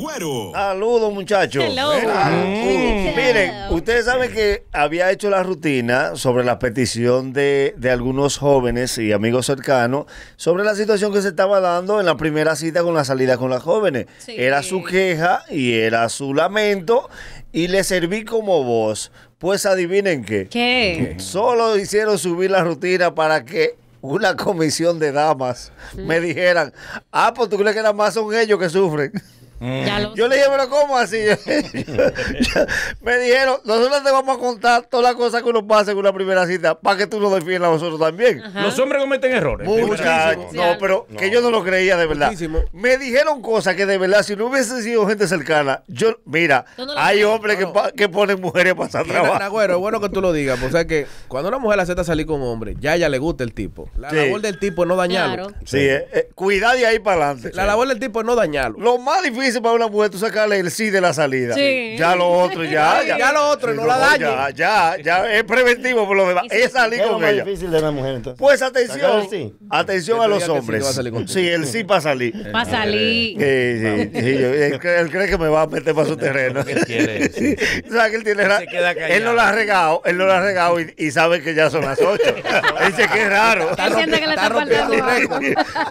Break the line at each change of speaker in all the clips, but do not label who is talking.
Agüero.
Saludos, muchachos.
Hello. Mm.
Miren, ustedes saben que había hecho la rutina sobre la petición de, de algunos jóvenes y amigos cercanos sobre la situación que se estaba dando en la primera cita con la salida con las jóvenes.
Sí.
Era su queja y era su lamento y le serví como voz. Pues adivinen qué.
¿Qué?
Solo hicieron subir la rutina para que una comisión de damas me dijeran, ah, pues tú crees que nada más son ellos que sufren.
Ya lo
Yo le dije, pero ¿cómo así? me dijeron, nosotros te vamos a contar todas las cosas que uno pasa en una primera cita para que tú nos defiendas a nosotros también.
Ajá.
Los hombres cometen errores.
Sí,
no, pero que yo no lo creía de verdad.
Muchísimo.
Me dijeron cosas que de verdad, si no hubiese sido gente cercana, yo, mira,
no lo
hay
crees.
hombres que, pa- que ponen mujeres para pasar trabajo.
Nagüero, es bueno que tú lo digas, pues, o sea que cuando una mujer acepta salir con un hombre, ya a ella le gusta el tipo. La
Sí.
labor del tipo es no dañarlo.
Claro.
Sí, eh, eh, cuidado de ahí para adelante.
La labor del tipo es no dañarlo.
Lo más difícil para una mujer es sacarle el sí de la salida.
Sí.
Ya lo otro, ya.
Ya, ya lo otro, no la dañe.
Ya, ya, ya. Es preventivo por lo demás. Es salir
¿Qué es
con
más
ella.
difícil de una mujer entonces?
Pues atención.
sí.
Atención a los
sí,
hombres.
a salir.
Sí, el sí para salir.
Va a salir.
Sí, sí, sí, él, cree, él cree que me va a meter para su terreno.
¿Qué quiere
Sí. Tú que él tiene
Se queda.
Él no la ha regado, él no la ha regado y, y sabe que ya son las 8. Él dice que es raro.
Que le está faltando algo.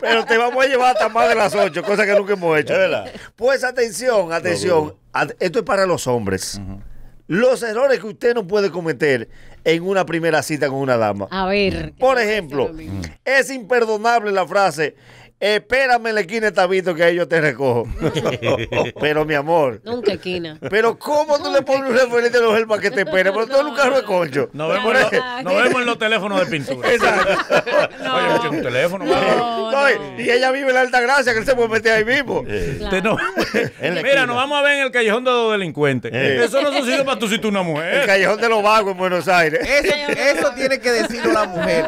Pero te vamos a llevar hasta más de las 8, cosa que nunca hemos hecho.
Es verdad.
Pues atención, atención. At- Esto es para los hombres. Los errores que usted no puede cometer en una primera cita con una dama.
A ver.
Por ejemplo, es imperdonable la frase, espérame en la esquina de Tabito que ahí yo te recojo. Pero mi amor,
Nunca esquina.
pero ¿cómo tú le pones un referente a los mujer para que te espere? Pero tú en un carro de concho.
Nos vemos, en los- nos vemos en los teléfonos de pintura.
Exacto.
Oye, un teléfono.
No.
No, y- ella vive en la alta gracia, que él se puede meter ahí mismo.
No- Mira, nos vamos a ver en el callejón de los delincuentes.
Eh.
Eso no sucede para tú si tú una
El
mujer.
callejón de los vagos en Buenos Aires.
Eso, eso tiene que decirlo la mujer.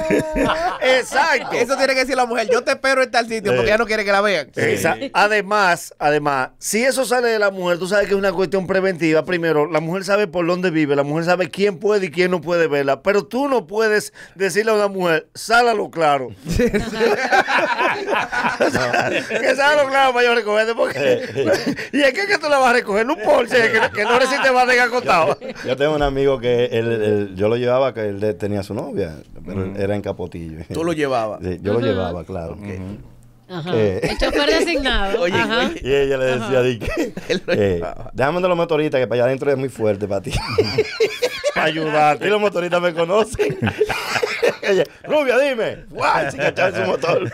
Exacto.
Eso tiene que decir la mujer. Yo te espero en tal sitio porque ella no quiere que la vean.
Esa- Además, además, si eso sale de la mujer, tú sabes que es una cuestión preventiva. Primero, la mujer sabe por dónde vive, la mujer sabe quién puede y quién no puede verla. Pero tú no puedes decirle a una mujer, sálalo claro. que sálalo claro para yo recogerte. Porque... y es que, que tú la vas a recoger en un Porsche que, que no resiste más de acostado.
Yo tengo un amigo que él, él- yo lo llevaba, que él tenía su novia, pero él era en Capotillo.
Tú lo llevabas.
Sí, yo lo llevaba, claro.
Ajá.
Eh.
El chofer designado.
Oye,
Ajá.
oye.
Y ella le decía, di que,
Él lo
eh, déjame de los motoristas, que para allá adentro es muy fuerte para ti.
Para ayudarte.
y los motoristas me conocen. ella, Rubia, dime. Echaba en su motor.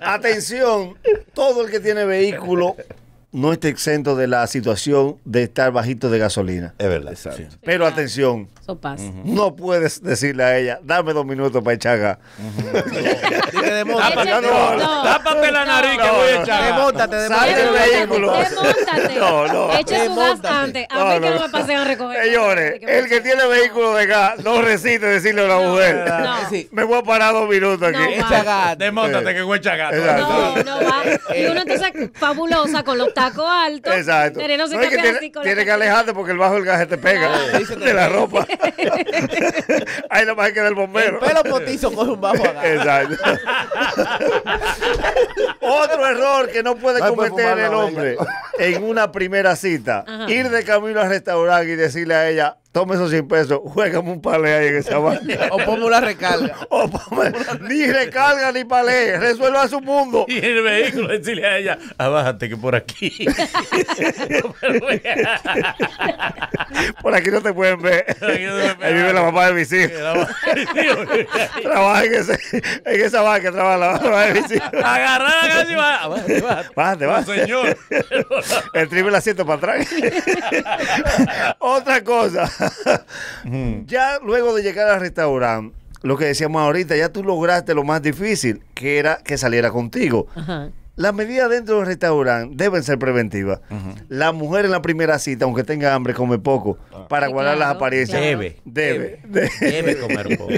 Atención, todo el que tiene vehículo no está exento de la situación de estar bajito de gasolina.
Es verdad.
Pero atención,
Eso pasa.
no puedes decirle a ella, dame dos minutos para echar gas.
Demóntate.
No.
Tápate la nariz que
No,
voy a echar.
Demóntate,
Sal del
demóntate.
vehículo.
Desmóntate.
No, no.
Eche su gas antes. A mí que no me pasen a recoger.
Señores, el que tiene vehículo de gas no resiste decirle a una mujer,
No.
Sí.
me voy a parar dos minutos aquí.
Echa gas.
Demóntate que voy a echar.
Exacto.
No, no va. Y uno entonces fabulosa con los tacos altos.
Exacto.
Teniéndose
No, es que tiene,
así con la
tiene que alejarte porque el bajo del gas se te pega de la ropa. Ahí nomás hay que dar el
El
bombero.
pelo potizo coge un bajo a.
Exacto. Otro error que no puede
No
cometer el hombre en una primera cita,
Ajá.
ir de camino al restaurante y decirle a ella, tome esos 100 pesos, juégame un palé ahí en esa banca.
O ponme una recarga.
O ponme- ni recarga ni palé, resuelva su mundo.
Y en el vehículo decirle a ella, abájate que por aquí.
Por aquí no te pueden ver. Ahí vive la mamá de mis hijos. Trabaja en, ese- en esa banca, trabaja la mamá de mis hijos.
Agarrar la casa y va. Señor.
El triple asiento para atrás. Otra cosa. ya luego de llegar al restaurante, lo que decíamos ahorita, ya tú lograste lo más difícil, que era que saliera contigo.
Ajá.
Las medidas dentro del restaurante deben ser preventivas. La mujer en la primera cita, aunque tenga hambre, come poco para
Sí,
guardar las apariencias.
claro.
Debe.
Debe. de-
Debe comer poco.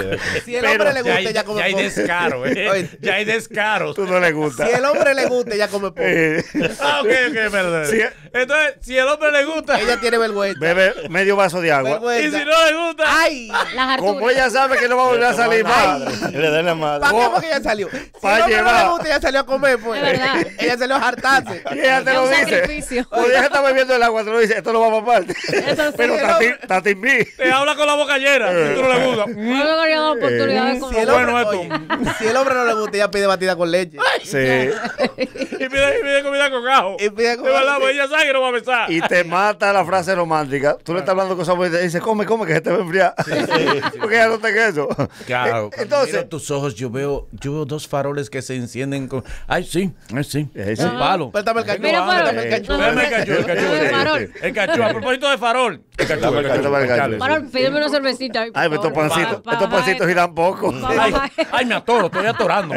Si el
Pero
hombre le gusta,
hay,
ya come
ya hay
poco.
descaro, ¿eh?
Oye,
Ya hay descaros.
Tú no le gusta.
Si el hombre le gusta, ella come poco.
Eh,
Ah, ok, ok, perdón. Entonces, si el hombre le gusta
Ella tiene vergüenza.
bebe medio vaso de agua.
y si no le gusta,
¡Ay!
Las.
Como ella sabe que no va a volver a salir más.
Le den la madre.
¿Para qué fue que ella salió? Si el hombre no le gusta, ella salió a comer, pues.
Es verdad.
Ella se lo hartase.
Y ella te lo dice. Cuando ella está bebiendo el agua, te lo dice, esto no va para parte.
Eso sí.
Pero Tati- Tati B.
Te habla con la boca llena. Si tú no le gusta.
No me quería dar oportunidad de
Si el,
conocer.
hombre,
Bueno, esto.
si el hombre no le gusta, ella pide batida con leche.
Sí.
Y pide, y pide comida con ajo.
Y pide con
De verdad,
ajo,
pues ella sabe que no va a besar.
Y te mata la frase romántica. Tú le estás hablando cosas buenas y te dice, come, come, que se te va a enfriar. Porque ella no te eso.
Claro,
Entonces,
tus ojos, yo veo, yo veo dos faroles que se encienden con. Ay, sí, ay, sí.
Eh, sí.
Un palo.
Préstame el cachú.
Farol.
préstame el cachú.
El cachú, el cachú.
El farol.
El cachú, a propósito de farol. El cachú, el cachú.
cachú, el cachú.
Dale.
Para pídeme una cervecita.
Ay, pero estos pancitos,
Pa-
estos
pa-
pancitos giran poco.
Ay, ay, me atoro, estoy atorando.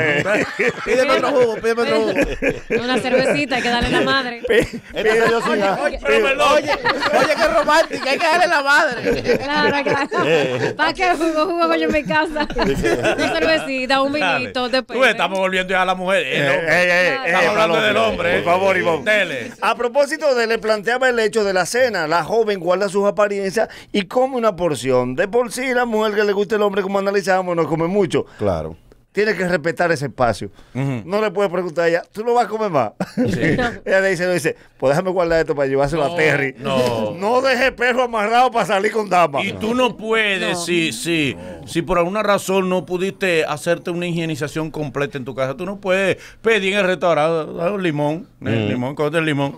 Pídeme otro jugo, pídeme otro jugo.
Una cervecita, hay que darle la madre.
Se dio sin.
Oye, oye, qué romántica, hay que darle la madre.
Claro, claro. ¿Para qué jugo, jugo coño en mi casa? Una cervecita, un
Dale.
vinito,
Tú estamos volviendo ya a la mujer.
Eh, eh, eh, eh,
Estamos hablando del hombre.
Por favor, Ivonne.
Dele.
A propósito de le planteaba el hecho de la cena, la joven guarda sus apariencias y come una porción. De por sí, la mujer que le gusta el hombre, como analizamos, no come mucho.
Claro.
Tiene que respetar ese espacio. No le puedes preguntar a ella, ¿tú no vas a comer más? ella le dice, le dice, pues déjame guardar esto para llevárselo
No,
a Terry.
no.
No deje perro amarrado para salir con dama.
Y tú no puedes, si, si, si por alguna razón no pudiste hacerte una higienización completa en tu casa, tú no puedes pedir en el restaurante un limón, el limón, corta el limón.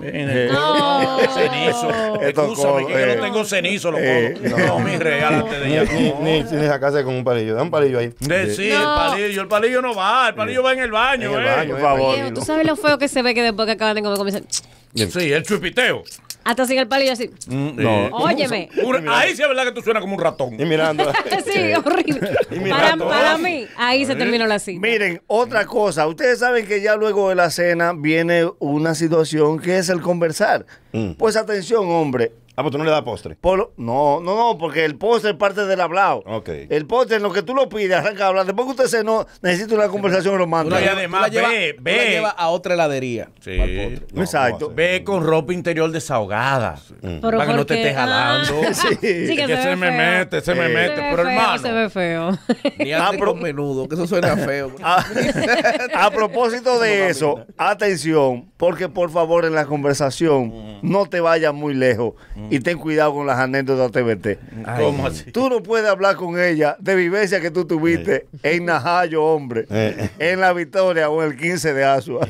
No.
Cenizo.
Esto
Escúchame, que yo
eh,
no tengo cenizo, lo
eh.
No, mi real antes de
Ni, ni, sacarse con un palillo. Da un palillo ahí.
De- sí,
No.
el palillo, el palillo no va, el palillo va en el baño,
En el
eh.
baño,
Por favor.
Diego, ¿Tú sabes lo feo que se ve que después que acaban de comer comienzan
Sí, el chupiteo.
Hasta sin el palillo así?
No.
Óyeme.
Un- ahí sí es verdad que tú suenas como un ratón.
Y mirando.
Sí, horrible. Para, mí, ahí se terminó la cita.
Miren, otra cosa, ustedes saben que ya luego de la cena viene una situación que es el conversar.
Mm.
Pues atención, hombre.
Ah, pues tú no le das postre.
No, no, no, porque el postre es parte del hablado.
Ok.
El postre, en lo que tú lo pides, arranca a hablar. Después que usted cenó, necesita una conversación romántica.
y además, ve,
tú la
ve.
llevas a otra heladería.
Sí.
para el postre.
No,
Exacto.
¿cómo va a?
Ve con ropa interior desahogada. Para que no te estés jalando.
Ah, sí,
Sí.
que,
que se,
ve
me mete, se me
Eh.
mete.
Se ve
Pero
feo,
hermano,
se ve feo.
Ni antes
Ah,
con menudo, que eso suena feo.
A, a propósito de eso, atención, porque por favor en la conversación no te vayas muy lejos y ten cuidado con las anécdotas TBT.
¿cómo así?
Tú no puedes hablar con ella de vivencia que tú tuviste en Najayo, hombre,
Eh.
en La Victoria o en el 15 de Asua.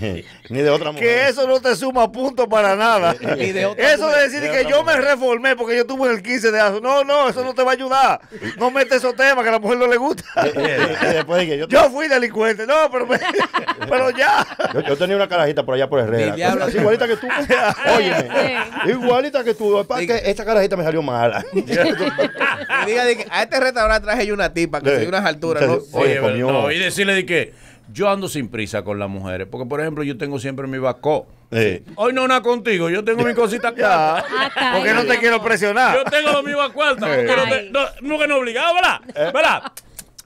Ni de otra mujer.
Que eso no te suma puntos para nada.
Ni de otra
Eso de decir
de
que yo me reformé porque yo estuve en el 15 de Asua. No, no, eso no te va a ayudar. No metes esos temas que a la mujer no le gusta.
Eh, eh, yo,
Yo fui delincuente. No, pero, me- pero ya.
yo, yo tenía una carajita por allá por Herrera. Así, igualita que tú. Óyeme. Igualita que tú. Para que esta carajita me salió mala.
Y diga, de que a este restaurante traje yo una tipa que
Sí.
se dio unas alturas. ¿no?
Oye,
Oye,
comió.
no, y decirle de que yo ando sin prisa con las mujeres. Porque, por ejemplo, yo tengo siempre mi bacó.
Eh,
Hoy no nada contigo, yo tengo mi cosita clara.
Hasta
Porque no te quiero presionar.
Yo tengo lo mío a cuarta. porque no, te, no, que no obligado, ¿verdad? ¿Verdad?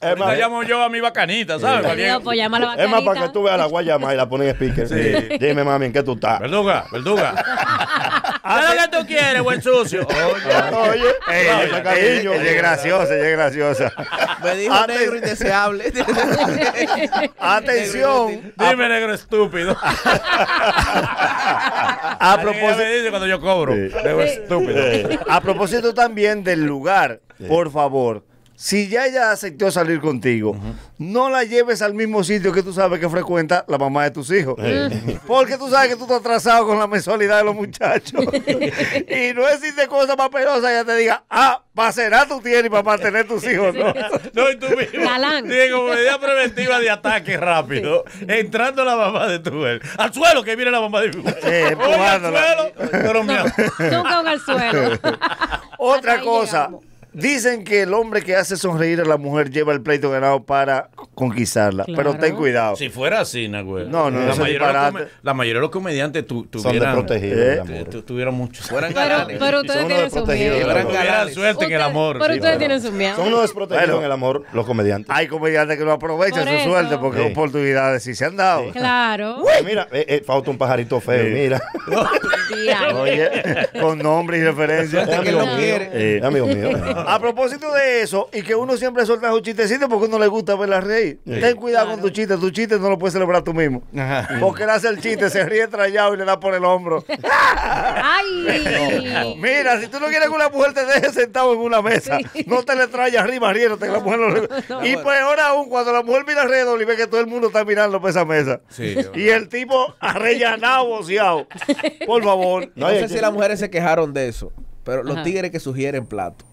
es
Ahorita
más,
llamo yo a mi bacanita, ¿sabes? Para que-
Dios, pues llama a la
es más para que tú veas la guayama y la ponen en speaker. Dime, mami, ¿en qué tú estás?
Verduga, verduga. ¿Qué es lo que tú quieres, buen sucio?
Oye, dame
ella, es graciosa, ella es graciosa.
Me dijo
Aten-
negro indeseable.
Atención.
Dime, negro estúpido.
A propósito,
dice cuando yo cobro. Negro estúpido.
A propósito también del lugar, por favor. Si ya ella aceptó salir contigo, no la lleves al mismo sitio que tú sabes que frecuenta la mamá de tus hijos. Porque tú sabes que tú estás atrasado con la mensualidad de los muchachos. y no existe cosa más penosa ya te diga, ah, para cenar tú tienes y para mantener tus hijos, ¿no?
No, y tú mismo.
Galán.
Como medida preventiva de ataque rápido. Entrando la mamá de tu mujer. Al suelo, que viene la mamá de mi mujer. Oye, al suelo. Pero.
Nunca un al suelo.
Otra cosa.
llegamos.
Dicen que el hombre que hace sonreír a la mujer lleva el pleito ganado para conquistarla.
Claro.
Pero ten cuidado.
Si fuera así, Nagüe.
No, no,
la mayoría, los la mayoría de los comediantes tu,
Son
tuvieran,
desprotegidos,
Eh,
el amor.
tu- tuvieran mucho.
Fueran
Pero, pero ustedes
Son
tienen su miedo.
¿verdad?
Tuvieran
galanes.
suerte en el
Ustedes-
amor.
Pero ustedes tienen su miedo.
Son unos desprotegidos
Bueno.
en el amor, los comediantes.
Hay comediantes que no aprovechan
Por
su
eso.
suerte porque
Sí.
oportunidades sí se han dado.
Claro.
Eh, mira, eh, eh, falta un pajarito feo,
Sí.
mira.
Oye, con nombre y referencia.
Es amigo
lo
mío.
quiere.
Eh.
Amigo mío.
A propósito de eso, y que uno siempre suelta un chistecito porque uno le gusta verla reír. Ten cuidado con tu chiste, tu chiste no lo puedes celebrar tú mismo.
Ajá.
Porque él hace el chiste, se ríe trallado y le da por el hombro.
Ay.
Mira, si tú no quieres que una mujer te deje sentado en una mesa, no te le trayas arriba riéndote que la mujer no le- Y peor aún, cuando la mujer mira alrededor y ve que todo el mundo está mirando por esa mesa.
Sí.
Y el tipo arrellanado, boceado. Por favor.
No,
No,
sé si las mujeres se quejaron de eso, pero los
Ajá.
tigres que sugieren plato.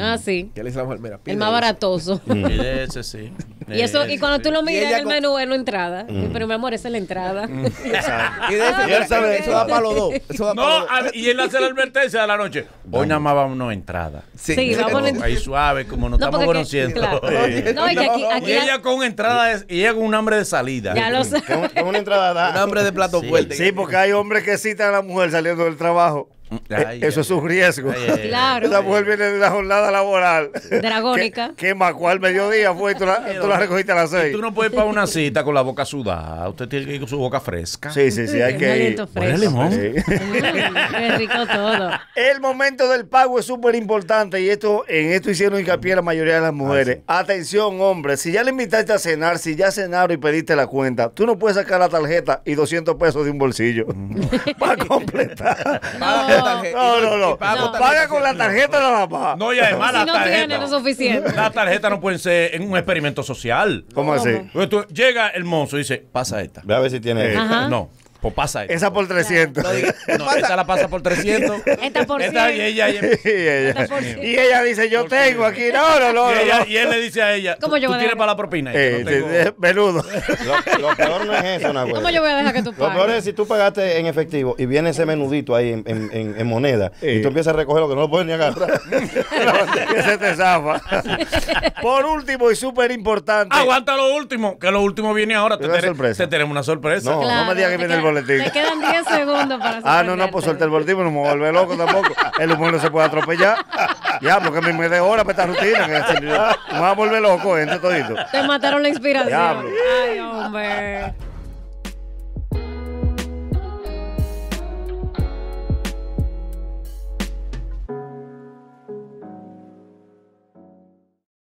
Ah, sí.
¿Qué le dice la mujer? Mira, pide
El más
eso.
baratoso.
Y de ese sí.
Y eso, y cuando tú lo miras en el
con-
menú, es la entrada. Pero mi amor, esa es la entrada.
Y de ese, mira,
él sabe
eso da para los dos. Eso da
No,
para los dos.
y él hace la advertencia de la noche. Hoy nada más vamos a una entrada.
Sí, vamos a-
Ahí suave, como nos
No,
estamos
porque-
conociendo.
claro.
Sí.
No, y que aquí, aquí
Y ella con entrada es- y ella con un hambre de salida.
ya lo sé.
Que un- que una entrada da.
Un hambre de plato fuerte.
Sí, porque hay hombres que citan a la mujer saliendo del trabajo.
Ay,
Eh, Eso
ay,
es un riesgo.
ay,
Claro.
Esa mujer viene de una jornada laboral.
Dragónica.
Que, que macual mediodía fue y tú la, tú la recogiste a las
Y
seis.
tú no puedes ir para una cita con la boca sudada. Usted tiene que ir con su boca fresca.
Sí, sí, sí, hay que ir.
limón.
Sí.
Mm, qué rico todo.
El momento del pago es súper importante y esto en esto hicieron hincapié la mayoría de las mujeres. Atención, hombre, si ya le invitaste a cenar, si ya cenaron y pediste la cuenta, tú no puedes sacar la tarjeta y 200 pesos de un bolsillo para completar.
Paga tarjeta.
No, no, no.
Y paga con
No.
Paga con la tarjeta nada más.
No, y además
Si
la
no tiene lo
tarjeta.
suficiente.
Las tarjetas no pueden ser en un experimento social.
¿Cómo así?
Tú- llega el mozo y dice, pasa esta.
Ve a ver si tiene.
Ajá.
No, pues pasa esta.
Esa por 300.
No, esa la pasa por 300.
Esta por
Esta,
100.
y ella, y,
y, ella,
Esta por
y ella dice, yo tengo aquí. No, no, no.
y
no,
ella-
no.
y él le dice a ella,
¿Cómo
¿tú,
yo
tú
voy
tienes para la propina?
Eh,
no tengo-
Menudo.
Lo, lo peor no es eso, Nagüero.
¿Cómo yo voy a dejar que tú
Lo peor
pagues?
es si tú pagaste en efectivo y viene ese menudito ahí en, en- en- en moneda
Sí.
y tú empiezas a recoger lo que no lo puedes ni agarrar.
que se te zafa. Por último y súper importante.
Aguanta lo último, que lo último viene ahora. Te,
sorpresa.
te tenemos una sorpresa.
No.
Claro,
me digas que
te
viene el boletín.
Te quedan 10 segundos para
Ah, no, no, pues suelta el boletín, no me volver loco tampoco. El humor no se puede atropellar. Ya, porque a mí me de hora para esta rutina. Que me va a volver loco, gente todito.
Te mataron la inspiración.
Diablo.
Ay, hombre.